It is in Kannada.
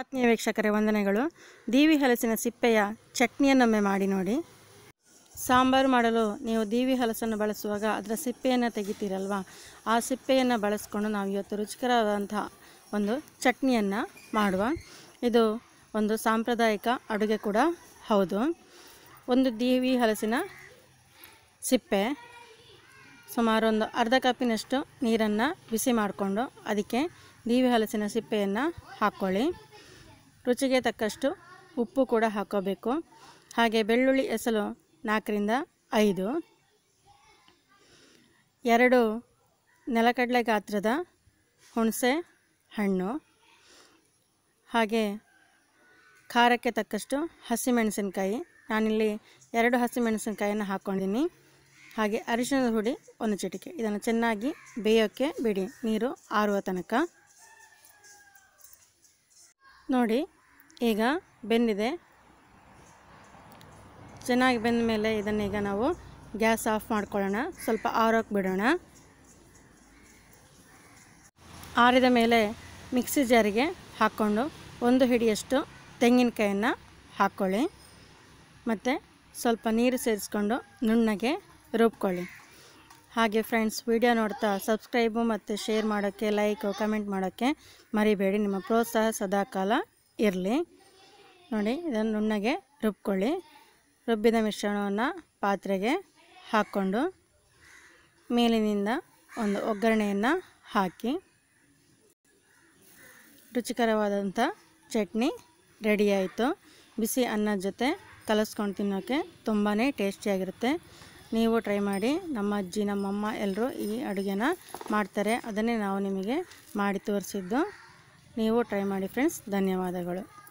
ಆತ್ಮೀಯ ವೀಕ್ಷಕರೇ, ವಂದನೆಗಳು. ದೀವಿ ಹಲಸಿನ ಸಿಪ್ಪೆಯ ಚಟ್ನಿಯನ್ನೊಮ್ಮೆ ಮಾಡಿ ನೋಡಿ. ಸಾಂಬಾರು ಮಾಡಲು ನೀವು ದೀವಿ ಹಲಸನ್ನು ಬಳಸುವಾಗ ಅದರ ಸಿಪ್ಪೆಯನ್ನು ತೆಗಿತೀರಲ್ವಾ? ಆ ಸಿಪ್ಪೆಯನ್ನು ಬಳಸ್ಕೊಂಡು ನಾವು ಇವತ್ತು ರುಚಿಕರವಾದಂಥ ಒಂದು ಚಟ್ನಿಯನ್ನು ಮಾಡುವ. ಇದು ಒಂದು ಸಾಂಪ್ರದಾಯಿಕ ಅಡುಗೆ ಕೂಡ. ಹೌದು. ಒಂದು ದೀವಿ ಹಲಸಿನ ಸಿಪ್ಪೆ, ಸುಮಾರು ಒಂದು ಅರ್ಧ ಕಪ್ಪಿನಷ್ಟು ನೀರನ್ನು ಬಿಸಿ ಮಾಡಿಕೊಂಡು ಅದಕ್ಕೆ ದೀವಿ ಹಲಸಿನ ಸಿಪ್ಪೆಯನ್ನು ಹಾಕ್ಕೊಳ್ಳಿ ರುಚಿಗೆ ತಕ್ಕಷ್ಟು ಉಪ್ಪು ಕೂಡ ಹಾಕೋಬೇಕು. ಹಾಗೆ ಬೆಳ್ಳುಳ್ಳಿ ಎಸಲು ನಾಲ್ಕರಿಂದ ಐದು. ಎರಡು ನೆಲಕಡಲೆ ಗಾತ್ರದ ಹುಣಸೆ ಹಣ್ಣು. ಹಾಗೆ ಖಾರಕ್ಕೆ ತಕ್ಕಷ್ಟು ಹಸಿಮೆಣಸಿನ್ಕಾಯಿ. ನಾನಿಲ್ಲಿ ಎರಡು ಹಸಿಮೆಣಸಿನ್ಕಾಯನ್ನು ಹಾಕ್ಕೊಂಡಿದ್ದೀನಿ ಹಾಗೆ ಅರಿಶಿನದ ಹುಡಿ ಒಂದು ಚಿಟಿಕೆ. ಇದನ್ನು ಚೆನ್ನಾಗಿ ಬೇಯೋಕ್ಕೆ ಬಿಡಿ. ನೀರು ಆರುವ ತನಕ. ನೋಡಿ, ಈಗ ಬೆಂದಿದೆ. ಚೆನ್ನಾಗಿ ಬೆಂದ ಮೇಲೆ ಇದನ್ನೀಗ ನಾವು ಗ್ಯಾಸ್ ಆಫ್ ಮಾಡ್ಕೊಳ್ಳೋಣ. ಸ್ವಲ್ಪ ಆರೋಕ್ಕೆ ಬಿಡೋಣ. ಆರಿದ ಮೇಲೆ ಮಿಕ್ಸಿ ಜಾರಿಗೆ ಹಾಕ್ಕೊಂಡು ಒಂದು ಹಿಡಿಯಷ್ಟು ತೆಂಗಿನಕಾಯನ್ನು ಹಾಕ್ಕೊಳ್ಳಿ. ಮತ್ತು ಸ್ವಲ್ಪ ನೀರು ಸೇರಿಸ್ಕೊಂಡು ನುಣ್ಣಗೆ ರುಬ್ಕೊಳ್ಳಿ. ಹಾಗೆ ಫ್ರೆಂಡ್ಸ್, ವಿಡಿಯೋ ನೋಡ್ತಾ ಸಬ್ಸ್ಕ್ರೈಬು ಮತ್ತು ಶೇರ್ ಮಾಡೋಕ್ಕೆ, ಲೈಕು, ಕಮೆಂಟ್ ಮಾಡೋಕ್ಕೆ ಮರಿಬೇಡಿ. ನಿಮ್ಮ ಪ್ರೋತ್ಸಾಹ ಸದಾಕಾಲ. ಇರಲಿ. ನೋಡಿ, ಇದನ್ನು ನುಣ್ಣಗೆ ರುಬ್ಕೊಳ್ಳಿ. ರುಬ್ಬಿದ ಮಿಶ್ರಣವನ್ನು ಪಾತ್ರೆಗೆ ಹಾಕ್ಕೊಂಡು ಮೇಲಿನಿಂದ ಒಂದು ಒಗ್ಗರಣೆಯನ್ನು ಹಾಕಿ ರುಚಿಕರವಾದಂಥ ಚಟ್ನಿ ರೆಡಿಯಾಯಿತು ಬಿಸಿ ಅನ್ನದ ಜೊತೆ ಕಲಸ್ಕೊಂಡು ತಿನ್ನೋಕ್ಕೆ ತುಂಬಾ ಟೇಸ್ಟಿಯಾಗಿರುತ್ತೆ ನೀವು ಟ್ರೈ ಮಾಡಿ. ನಮ್ಮ ಅಜ್ಜಿ, ನಮ್ಮಮ್ಮ ಎಲ್ಲರೂ ಈ ಅಡುಗೆನ ಮಾಡ್ತಾರೆ. ಅದನ್ನೇ ನಾವು ನಿಮಗೆ ಮಾಡಿ ತೋರಿಸಿದ್ದು. ನೀವು ಟ್ರೈ ಮಾಡಿ ಫ್ರೆಂಡ್ಸ್. ಧನ್ಯವಾದಗಳು.